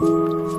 嗯。